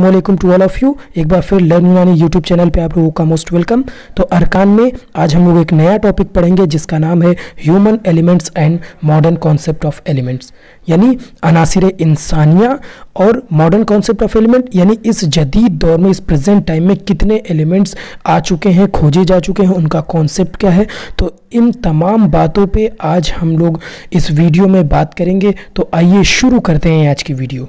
वालेकुम to all of you एक बार फिर लर्न यूनानी यूट्यूब चैनल पे आप लोगों का मोस्ट वेलकम तो अरकान में आज हम लोग एक नया टॉपिक पढ़ेंगे, जिसका नाम है human elements and modern concept of elements यानी अनासर इंसानिया और मॉडर्न कॉन्सेप्ट ऑफ़ एलिमेंट यानी इस जदीद दौर में, इस प्रेजेंट टाइम में कितने एलिमेंट्स आ चुके हैं, खोजे जा चुके हैं, उनका कॉन्सेप्ट क्या है? तो इन तमाम बातों पे आज हम लोग इस वीडियो में बात करेंगे। तो आइए शुरू करते हैं आज की video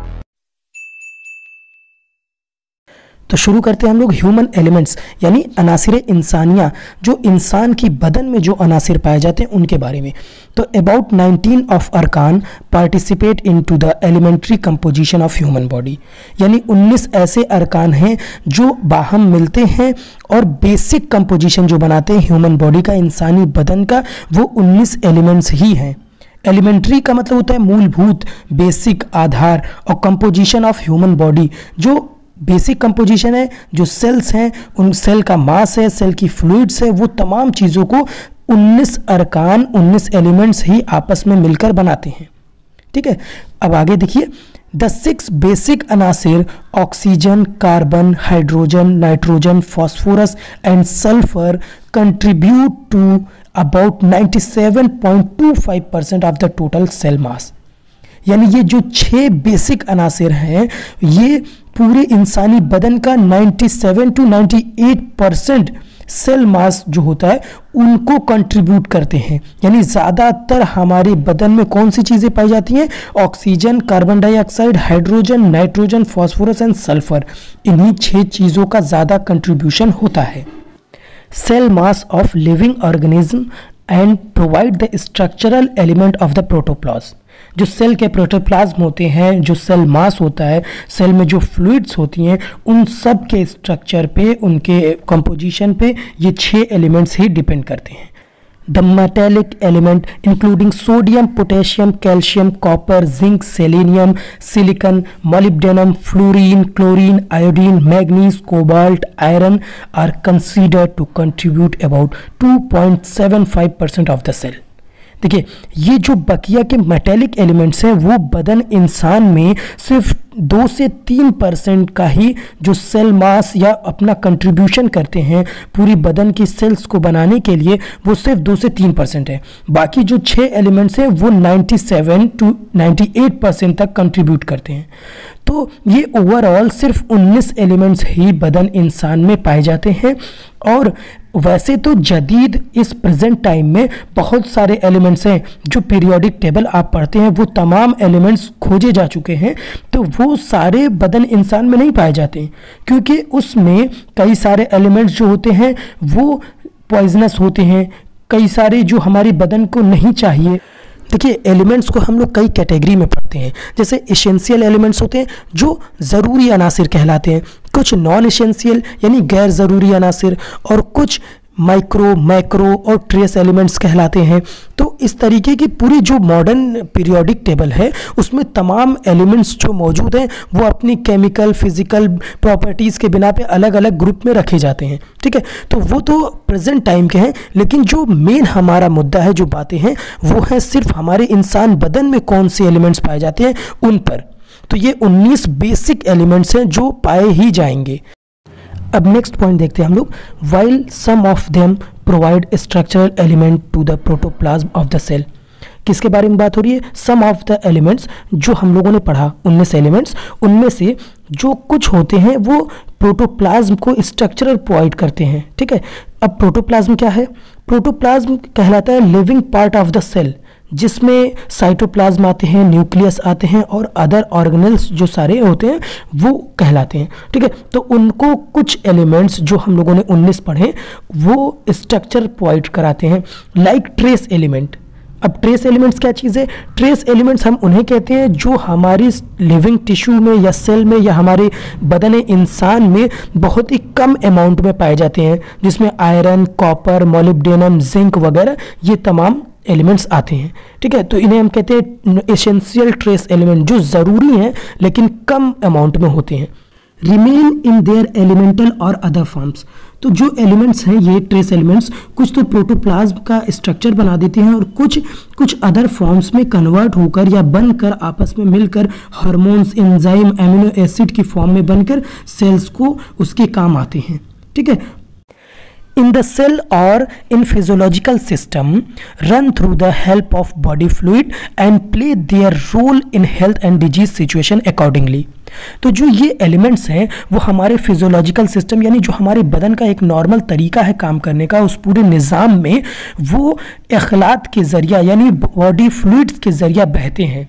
तो शुरू करते हैं हम लोग ह्यूमन एलिमेंट्स यानी अनासर इंसानिया, जो इंसान की बदन में जो अनासर पाए जाते हैं उनके बारे में। तो अबाउट 19 ऑफ़ अरकान participate in to the elementary composition of human body यानी 19 ऐसे अरकान हैं जो बाहम मिलते हैं और बेसिक कंपोजिशन जो बनाते हैं ह्यूमन बॉडी का, इंसानी बदन का, वो 19 एलिमेंट्स ही हैं। एलिमेंट्री का मतलब होता है मूलभूत बेसिक आधार और कंपोजिशन ऑफ़ ह्यूमन बॉडी जो बेसिक कंपोजिशन है, जो सेल्स हैं, उन सेल का मास है सेल की फ्लूड्स है, वो तमाम चीज़ों को 19 अरकान 19 एलिमेंट्स ही आपस में मिलकर बनाते हैं। ठीक है? अब आगे देखिए। The six basic अनासिर oxygen carbon hydrogen nitrogen phosphorus and sulphur contribute to about 97.25 percent of the total cell mass यानी ये जो छह बेसिक अनासर हैं, ये पूरे इंसानी बदन का 97 टू 98 परसेंट सेल मास जो होता है, उनको कंट्रीब्यूट करते हैं। यानी ज़्यादातर हमारे बदन में कौन सी चीज़ें पाई जाती हैं? Oxygen carbon dioxide hydrogen nitrogen phosphorus and sulphur इन्हीं छह चीज़ों का ज़्यादा कंट्रीब्यूशन होता है। Cell mass of living organism and provide the structural element of the protoplasm जो सेल के प्रोटोप्लाज्म होते हैं, जो सेल मास होता है सेल में जो फ्लूइड्स होती हैं, उन सब के स्ट्रक्चर पे, उनके कंपोजिशन पे ये छह एलिमेंट्स ही डिपेंड करते हैं। The metallic element including sodium potassium calcium copper zinc selenium silicon molybdenum fluorine chlorine iodine manganese cobalt iron are consider to contribute about 2.75 percent of the cell देखिए, ये जो बकिया के मेटेलिक एलिमेंट्स हैं, वो बदन इंसान में सिर्फ़ दो से तीन परसेंट का ही जो सेल मास या अपना कंट्रीब्यूशन करते हैं, पूरी बदन की सेल्स को बनाने के लिए, वो सिर्फ़ दो से तीन परसेंट है। बाकी जो छः एलिमेंट्स हैं, वो 97 टू 98 परसेंट तक कंट्रीब्यूट करते हैं। तो ये ओवरऑल सिर्फ़ 19 एलिमेंट्स ही बदन इंसान में पाए जाते हैं और वैसे तो जदीद इस प्रेजेंट टाइम में बहुत सारे एलिमेंट्स हैं, जो पीरियोडिक टेबल आप पढ़ते हैं, वो तमाम एलिमेंट्स खोजे जा चुके हैं तो वो सारे बदन इंसान में नहीं पाए जाते। क्योंकि उसमें कई सारे एलिमेंट्स जो होते हैं, वो पॉइजनस होते हैं, कई सारे जो हमारे बदन को नहीं चाहिए। देखिए एलिमेंट्स को हम लोग कई कैटेगरी में पढ़ते हैं, जैसे इसेंशियल एलिमेंट्स होते हैं, जो ज़रूरी अनासर कहलाते हैं। कुछ नॉन इसेंशियल यानी गैर ज़रूरी अनासर और कुछ माइक्रो मैक्रो और ट्रेस एलिमेंट्स कहलाते हैं। तो इस तरीके की पूरी जो मॉडर्न पीरियोडिक टेबल है, उसमें तमाम एलिमेंट्स जो मौजूद हैं, वो अपनी केमिकल फ़िज़िकल प्रॉपर्टीज़ के बिना पे अलग अलग ग्रुप में रखे जाते हैं। ठीक है? तो वो तो प्रेजेंट टाइम के हैं, लेकिन जो मेन हमारा मुद्दा है, जो बातें हैं, वो है सिर्फ़ हमारे इंसान बदन में कौन से एलिमेंट्स पाए जाते हैं, उन पर। तो ये 19 बेसिक एलिमेंट्स हैं जो पाए ही जाएँगे। अब नेक्स्ट पॉइंट देखते हैं हम लोग। While some of them provide structural element to the protoplasm of the cell किसके बारे में बात हो रही है? सम ऑफ़ द एलिमेंट्स जो हम लोगों ने पढ़ा, उन्नीस एलिमेंट्स उनमें से जो कुछ होते हैं, वो प्रोटोप्लाज्म को स्ट्रक्चरल प्रोवाइड करते हैं। ठीक है? अब प्रोटोप्लाज्म क्या है? प्रोटोप्लाज्म कहलाता है living part of the cell जिसमें साइटोप्लाज्म आते हैं न्यूक्लियस आते हैं और अदर ऑर्गेनल्स जो सारे होते हैं, वो कहलाते हैं। ठीक है? तो उनको कुछ एलिमेंट्स जो हम लोगों ने 19 पढ़े, वो स्ट्रक्चर प्रोवाइड कराते हैं। लाइक ट्रेस एलिमेंट अब ट्रेस एलिमेंट्स क्या चीज़ है? ट्रेस एलिमेंट्स हम उन्हें कहते हैं जो हमारी लिविंग टिश्यू में या सेल में या हमारे बदन इंसान में बहुत ही कम अमाउंट में पाए जाते हैं, जिसमें आयरन कॉपर मोलिब्डेनम जिंक वगैरह, ये तमाम एलिमेंट्स आते हैं, ठीक है? तो इन्हें हम कहते हैं एसेंशियल ट्रेस एलिमेंट जो ज़रूरी हैं, लेकिन कम अमाउंट में होते हैं। रिमेन इन देयर एलिमेंटल और अदर फॉर्म्स तो जो एलिमेंट्स हैं, ये ट्रेस एलिमेंट्स कुछ तो प्रोटोप्लाज्म का स्ट्रक्चर बना देते हैं और कुछ कुछ अदर फॉर्म्स में कन्वर्ट होकर या बनकर आपस में मिलकर हार्मोन्स एंजाइम एमिनो एसिड की फॉर्म में बनकर सेल्स को उसके काम आते हैं, ठीक है? इन द सेल और in physiological system run through the help of body fluid and play their role in health and disease situation accordingly तो जो ये एलिमेंट्स हैं, वो हमारे फिजोलॉजिकल सिस्टम यानी जो हमारे बदन का एक नॉर्मल तरीका है काम करने का, उस पूरे निज़ाम में वो अखलात के ज़रिया, यानी बॉडी फ्लूड्स के ज़रिया बहते हैं।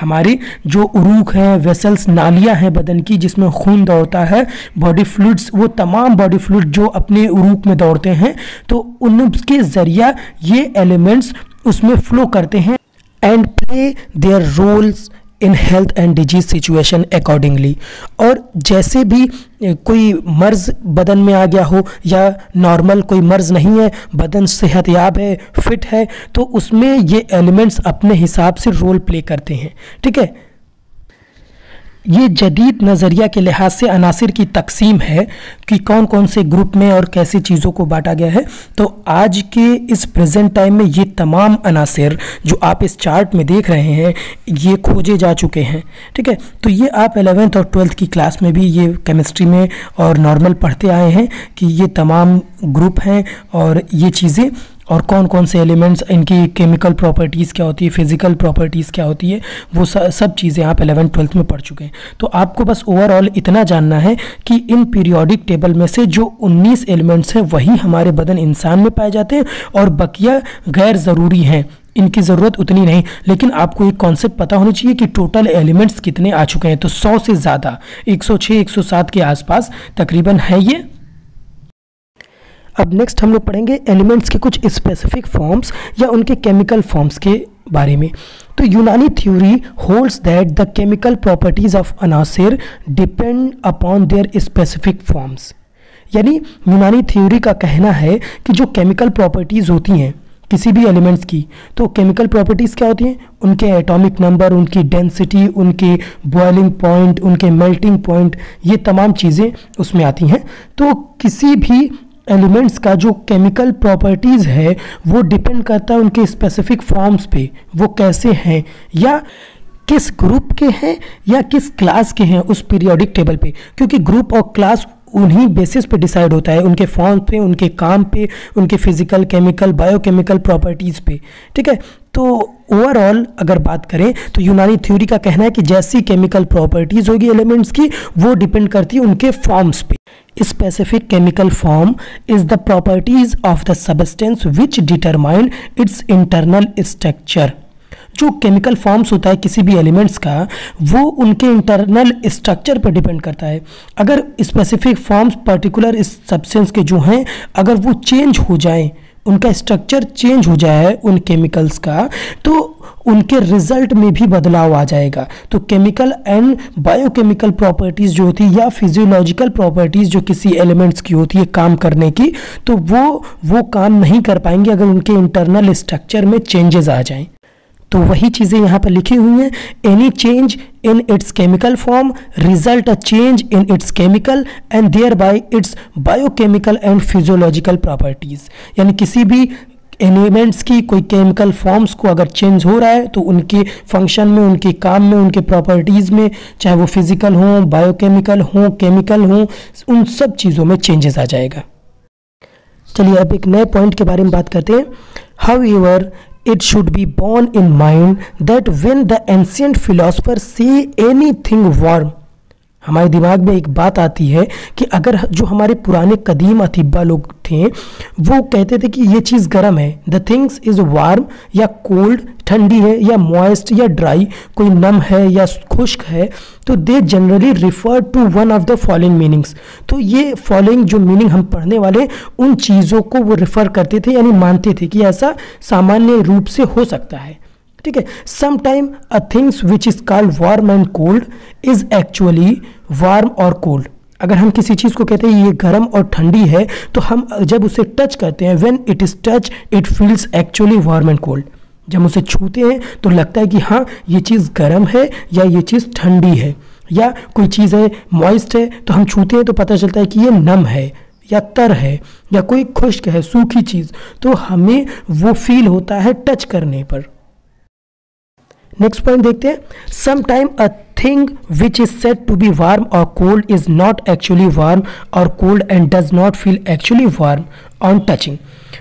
हमारी जो उरूख है वेसल्स नालियाँ हैं बदन की, जिसमें खून दौड़ता है बॉडी फ्लूड्स वो तमाम बॉडी फ्लूड जो अपने उरूख में दौड़ते हैं तो उनके ज़रिया ये एलिमेंट्स उसमें फ्लो करते हैं and play their roles in health and disease situation accordingly और जैसे भी कोई मर्ज़ बदन में आ गया हो या नॉर्मल कोई मर्ज़ नहीं है, बदन सेहतयाब है फिट है तो उसमें ये एलिमेंट्स अपने हिसाब से रोल प्ले करते हैं। ठीक है? ये जदीद नज़रिया के लिहाज से अनासर की तकसीम है कि कौन कौन से ग्रुप में और कैसे चीज़ों को बांटा गया है। तो आज के इस प्रेजेंट टाइम में ये तमाम अनासर जो आप इस चार्ट में देख रहे हैं, ये खोजे जा चुके हैं। ठीक है? तो ये आप एलेवेंथ और ट्वेल्थ की क्लास में भी ये केमिस्ट्री में और नॉर्मल पढ़ते आए हैं कि ये तमाम ग्रुप हैं और ये चीज़ें और कौन कौन से एलिमेंट्स इनकी केमिकल प्रॉपर्टीज़ क्या होती है फ़िज़िकल प्रॉपर्टीज़ क्या होती है, वो सब चीज़ें आप एलेवन ट्वेल्थ में पढ़ चुके हैं। तो आपको बस ओवरऑल इतना जानना है कि इन पीरियोडिक टेबल में से जो 19 एलिमेंट्स हैं, वही हमारे बदन इंसान में पाए जाते हैं और बकिया गैर ज़रूरी हैं। इनकी ज़रूरत उतनी नहीं, लेकिन आपको एक कॉन्सेप्ट पता होना चाहिए कि टोटल एलिमेंट्स कितने आ चुके हैं। तो 100 से ज़्यादा 106 107 के आसपास तकरीबन है ये। अब नेक्स्ट हम लोग पढ़ेंगे एलिमेंट्स के कुछ स्पेसिफिक फॉर्म्स या उनके केमिकल फॉर्म्स के बारे में। तो Unani theory holds that the chemical properties of अनासिर depend upon their specific forms यानी यूनानी थ्योरी का कहना है कि जो केमिकल प्रॉपर्टीज़ होती हैं किसी भी एलिमेंट्स की तो केमिकल प्रॉपर्टीज़ क्या होती हैं? उनके एटॉमिक नंबर उनकी डेंसिटी उनके बॉइलिंग पॉइंट उनके मेल्टिंग पॉइंट ये तमाम चीज़ें उसमें आती हैं। तो किसी भी एलिमेंट्स का जो केमिकल प्रॉपर्टीज़ है, वो डिपेंड करता है उनके स्पेसिफिक फॉर्म्स पे, वो कैसे हैं, या किस ग्रुप के हैं, या किस क्लास के हैं उस पीरियोडिक टेबल पे। क्योंकि ग्रुप और क्लास उन्हीं बेसिस पे डिसाइड होता है, उनके फॉर्म पे, उनके काम पे, उनके फ़िज़िकल केमिकल बायोकेमिकल प्रॉपर्टीज़ पे। ठीक है? तो ओवरऑल अगर बात करें तो यूनानी थ्योरी का कहना है कि जैसी केमिकल प्रॉपर्टीज़ होगी एलिमेंट्स की, वो डिपेंड करती है उनके फॉर्म्स पे। Specific chemical form is the properties of the substance which determine its internal structure जो केमिकल फॉर्म्स होता है किसी भी एलिमेंट्स का, वो उनके इंटरनल स्ट्रक्चर पर डिपेंड करता है। अगर स्पेसिफिक फॉर्म्स पर्टिकुलर इस सब्सटेंस के जो हैं, अगर वो चेंज हो जाएँ उनका स्ट्रक्चर चेंज हो जाए उन केमिकल्स का तो उनके रिज़ल्ट में भी बदलाव आ जाएगा। तो केमिकल एंड बायोकेमिकल प्रॉपर्टीज़ जो होती है या फिजियोलॉजिकल प्रॉपर्टीज़ जो किसी एलिमेंट्स की होती है काम करने की तो वो वो काम नहीं कर पाएँगे अगर उनके इंटरनल स्ट्रक्चर में चेंजेस आ जाएँ। तो वही चीज़ें यहाँ पर लिखी हुई हैं। Any change in its chemical form result a change in its chemical and thereby its biochemical and physiological properties यानी किसी भी एलिमेंट्स की कोई केमिकल फॉर्म्स को अगर चेंज हो रहा है तो उनके फ़ंक्शन में, उनके काम में, उनके प्रॉपर्टीज़ में, चाहे वो फ़िज़िकल हों बायोकेमिकल हों केमिकल हों, उन सब चीज़ों में चेंजेस आ जाएगा। चलिए अब एक नए पॉइंट के बारे में बात करते हैं। However it should be borne in mind that when the ancient philosophers say anything warm हमारे दिमाग में एक बात आती है कि अगर जो हमारे पुराने कदीम अतिबा लोग थे, वो कहते थे कि ये चीज़ गर्म है। द थिंग्स इज़ वार्म या कोल्ड ठंडी है या मॉइस्ट या ड्राई कोई नम है या खुश्क है तो they generally refer to one of the following meanings तो ये फॉलोइंग जो मीनिंग हम पढ़ने वाले, उन चीज़ों को वो रिफ़र करते थे, यानी मानते थे कि ऐसा सामान्य रूप से हो सकता है। ठीक है? Sometime a things which is called warm and cold is actually warm और कोल्ड अगर हम किसी चीज़ को कहते हैं, ये गर्म और ठंडी है तो हम जब उसे टच करते हैं when it is touch it feels actually warm and cold जब उसे छूते हैं तो लगता है कि हाँ ये चीज़ गर्म है या ये चीज़ ठंडी है, या कोई चीज़ है मॉइस्ट है तो हम छूते हैं तो पता चलता है कि ये नम है, या तर है, या कोई खुश्क है, सूखी चीज़। तो हमें वो फील होता है टच करने पर। नेक्स्ट पॉइंट देखते हैं। Sometime a thing which is said to be warm और cold is not actually warm और cold and does not feel actually warm on touching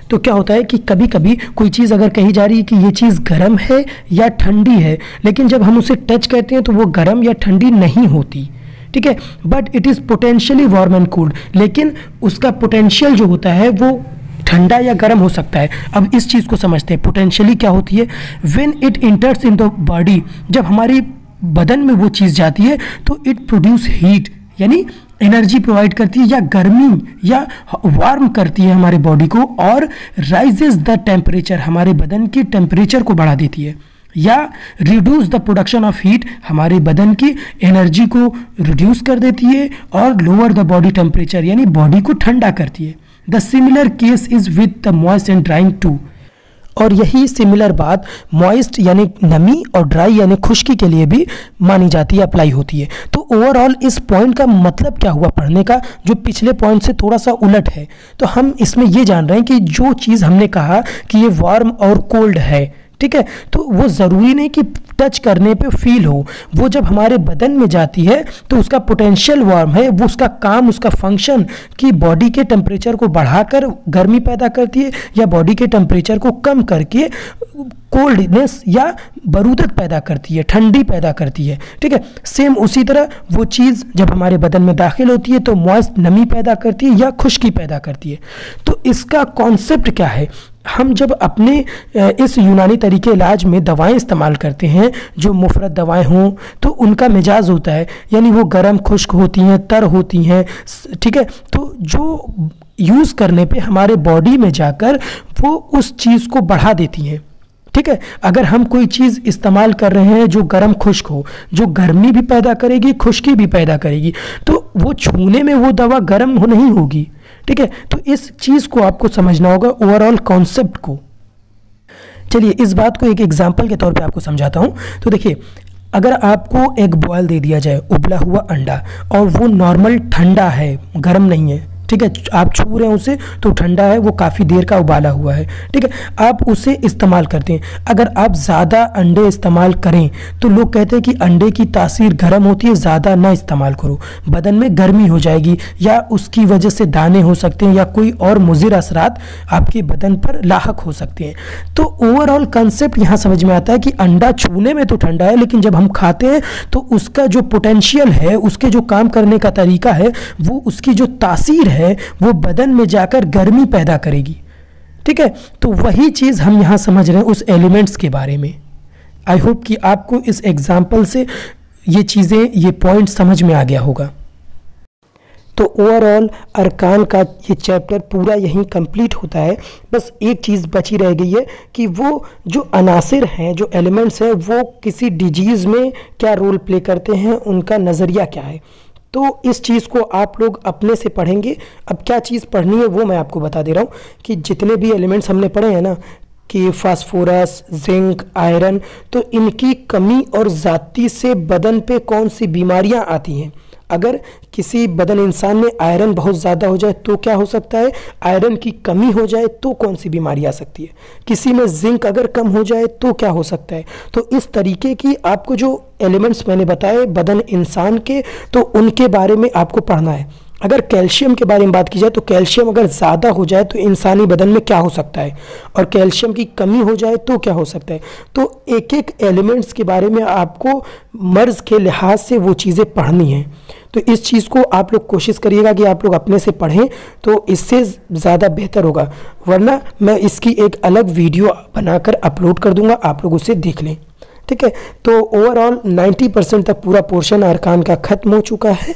तो क्या होता है कि कभी कभी कोई चीज़ अगर कही जा रही है कि ये चीज़ गर्म है या ठंडी है, लेकिन जब हम उसे टच करते हैं तो वो गर्म या ठंडी नहीं होती, ठीक है? But it is potentially warm and cold लेकिन उसका पोटेंशियल जो होता है वो ठंडा या गर्म हो सकता है। अब इस चीज़ को समझते हैं पोटेंशियली क्या होती है? When it enters in the body जब हमारी बदन में वो चीज़ जाती है तो इट प्रोड्यूस हीट यानी एनर्जी प्रोवाइड करती है या गर्मी या वार्म करती है हमारे बॉडी को और राइजेज द टेम्परेचर हमारे बदन की टेम्परेचर को बढ़ा देती है, या reduce the production of heat हमारे बदन की एनर्जी को रिड्यूस कर देती है और लोअर द बॉडी टेम्परेचर यानी बॉडी को ठंडा करती है। The similar case is with the moist and drying to और यही सिमिलर बात मॉइस्ट यानी नमी और ड्राई यानी खुश्की के लिए भी मानी जाती है अप्लाई होती है। तो ओवरऑल इस पॉइंट का मतलब क्या हुआ पढ़ने का? जो पिछले पॉइंट से थोड़ा सा उलट है। तो हम इसमें ये जान रहे हैं कि जो चीज़ हमने कहा कि ये वार्म और कोल्ड है। ठीक है? तो वो ज़रूरी नहीं कि टच करने पे फील हो। वो जब हमारे बदन में जाती है तो उसका पोटेंशियल वार्म है, वो उसका काम, उसका फ़ंक्शन कि बॉडी के टेम्परेचर को बढ़ाकर गर्मी पैदा करती है या बॉडी के टेम्परेचर को कम करके कोल्डनेस या बरूदत पैदा करती है, ठंडी पैदा करती है। ठीक है? सेम उसी तरह वो चीज़ जब हमारे बदन में दाखिल होती है तो मॉइस्ट नमी पैदा करती है या खुश्की पैदा करती है। तो इसका कॉन्सेप्ट क्या है? हम जब अपने इस यूनानी तरीके इलाज में दवाएँ इस्तेमाल करते हैं, जो मुफरत दवाएँ हों तो उनका मिजाज होता है। यानी वो गर्म, खुश्क होती हैं, तर होती हैं ठीक है? तो जो यूज़ करने पे हमारे बॉडी में जाकर वो उस चीज़ को बढ़ा देती हैं। ठीक है? अगर हम कोई चीज़ इस्तेमाल कर रहे हैं जो गर्म, खुश्क हो, जो गर्मी भी पैदा करेगी, खुश्की भी पैदा करेगी तो वो छूने में वो दवा गर्म हो नहीं होगी। ठीक है? तो इस चीज़ को आपको समझना होगा ओवरऑल कॉन्सेप्ट को। चलिए, इस बात को एक एग्ज़ाम्पल के तौर पर आपको समझाता हूँ। तो देखिए, अगर आपको एक बॉयल दे दिया जाए, उबला हुआ अंडा, और वो नॉर्मल ठंडा है, गर्म नहीं है ठीक है, आप छू रहे हैं उसे तो ठंडा है, वो काफ़ी देर का उबाला हुआ है। ठीक है, आप उसे इस्तेमाल करते हैं। अगर आप ज़्यादा अंडे इस्तेमाल करें तो लोग कहते हैं कि अंडे की तासीर गर्म होती है, ज़्यादा ना इस्तेमाल करो। बदन में गर्मी हो जाएगी, या उसकी वजह से दाने हो सकते हैं, या कोई और मुजिर असरात आपके बदन पर लाक हो सकते हैं। तो ओवरऑल कंसेप्ट यहाँ समझ में आता है कि अंडा छूने में तो ठंडा है, लेकिन जब हम खाते हैं तो उसका जो पोटेंशियल है, उसके जो काम करने का तरीका है, वो उसकी जो तासीर है वो बदन में जाकर गर्मी पैदा करेगी। ठीक है? तो वही चीज़ हम यहाँ समझ रहे हैं उस एलिमेंट्स के बारे में। आई होप कि आपको इस एग्ज़ाम्पल से ये चीज़ें, ये पॉइंट समझ में आ गया होगा। तो ओवरऑल अरकान का ये चैप्टर पूरा यहीं कंप्लीट होता है। बस एक चीज़ बची रह गई है कि वो जो अनासर हैं, जो एलिमेंट्स हैं, वो किसी डिज़ीज़ में क्या रोल प्ले करते हैं, उनका नज़रिया क्या है? तो इस चीज़ को आप लोग अपने से पढ़ेंगे। अब क्या चीज़ पढ़नी है वो मैं आपको बता दे रहा हूँ कि जितने भी एलिमेंट्स हमने पढ़े हैं ना, कि फास्फोरस, जिंक, आयरन तो इनकी कमी और ज़ाती से बदन पे कौन सी बीमारियाँ आती हैं? अगर किसी बदन इंसान में आयरन बहुत ज़्यादा हो जाए तो क्या हो सकता है? आयरन की कमी हो जाए तो कौन सी बीमारी आ सकती है? किसी में जिंक अगर कम हो जाए तो क्या हो सकता है? तो इस तरीके की आपको जो एलिमेंट्स मैंने बताए, बदन इंसान के तो उनके बारे में आपको पढ़ना है। अगर कैल्शियम के बारे में बात की जाए तो कैल्शियम अगर ज़्यादा हो जाए तो इंसानी बदन में क्या हो सकता है? और कैल्शियम की कमी हो जाए तो क्या हो सकता है? तो एक एक एलिमेंट्स के बारे में आपको मर्ज़ के लिहाज से वो चीज़ें पढ़नी हैं। तो इस चीज़ को आप लोग कोशिश करिएगा कि आप लोग अपने से पढ़ें तो इससे ज़्यादा बेहतर होगा। वरना मैं इसकी एक अलग वीडियो बनाकर अपलोड कर दूँगा, आप लोग उसे देख लें। ठीक है? तो ओवरऑल 90 परसेंट तक पूरा पोर्शन अरकान का ख़त्म हो चुका है।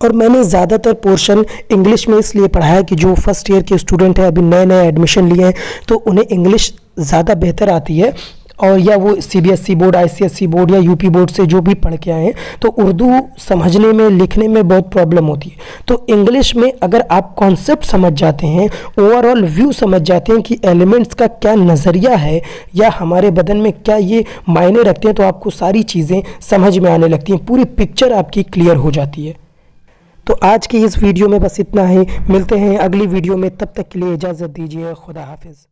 और मैंने ज़्यादातर पोर्शन इंग्लिश में इसलिए पढ़ाया कि जो फ़र्स्ट ईयर के स्टूडेंट हैं, अभी नए नए एडमिशन लिए हैं तो उन्हें इंग्लिश ज़्यादा बेहतर आती है। और या वो सीबीएसई बोर्ड आईसीएसई बोर्ड या यूपी बोर्ड से जो भी पढ़ के आए हैं तो उर्दू समझने में, लिखने में बहुत प्रॉब्लम होती है। तो इंग्लिश में अगर आप कॉन्सेप्ट समझ जाते हैं ओवरऑल व्यू समझ जाते हैं कि एलिमेंट्स का क्या नज़रिया है, या हमारे बदन में क्या ये मायने रखते हैं तो आपको सारी चीज़ें समझ में आने लगती हैं, पूरी पिक्चर आपकी क्लियर हो जाती है। तो आज की इस वीडियो में बस इतना ही। मिलते हैं अगली वीडियो में। तब तक के लिए इजाज़त दीजिए। खुदा हाफिज़।